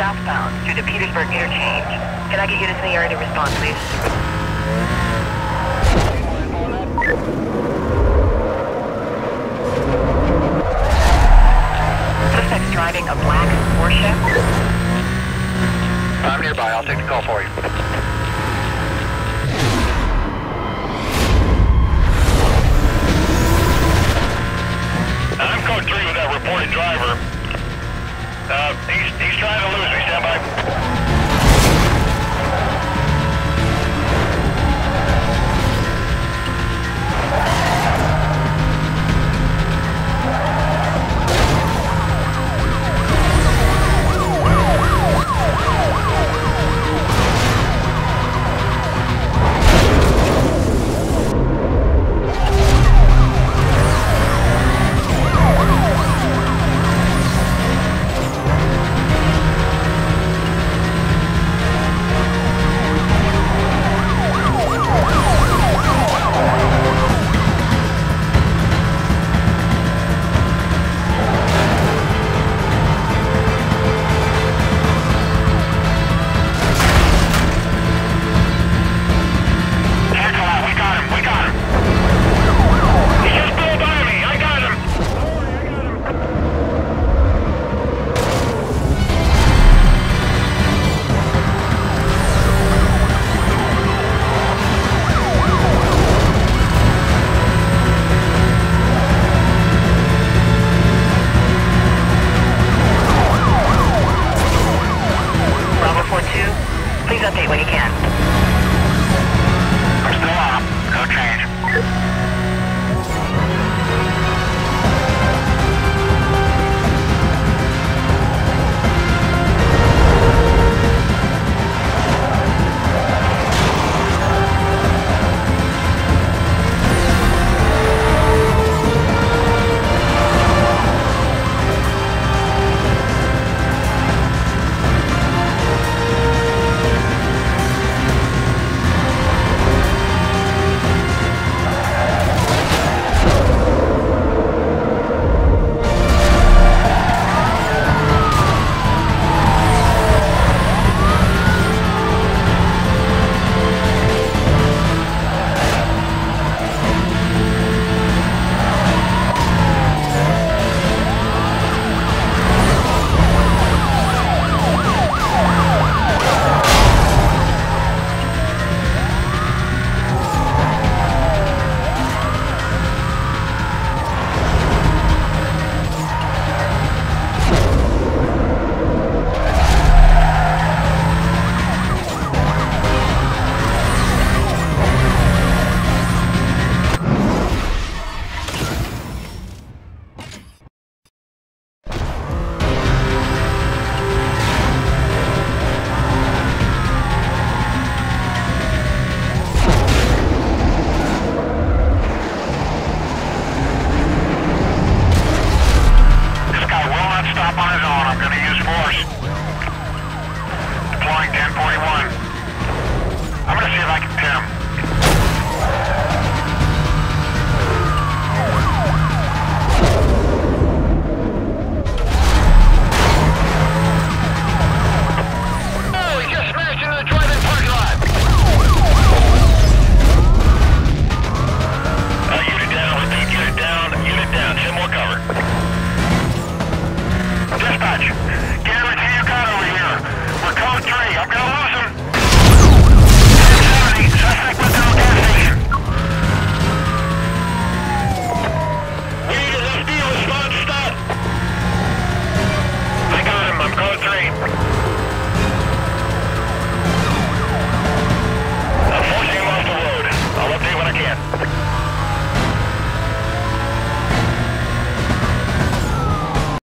southbound through the Petersburg interchange. Can I get units in the area to respond, please? Suspect's driving a black Porsche. I'm nearby. I'll take the call for you. Update when you can.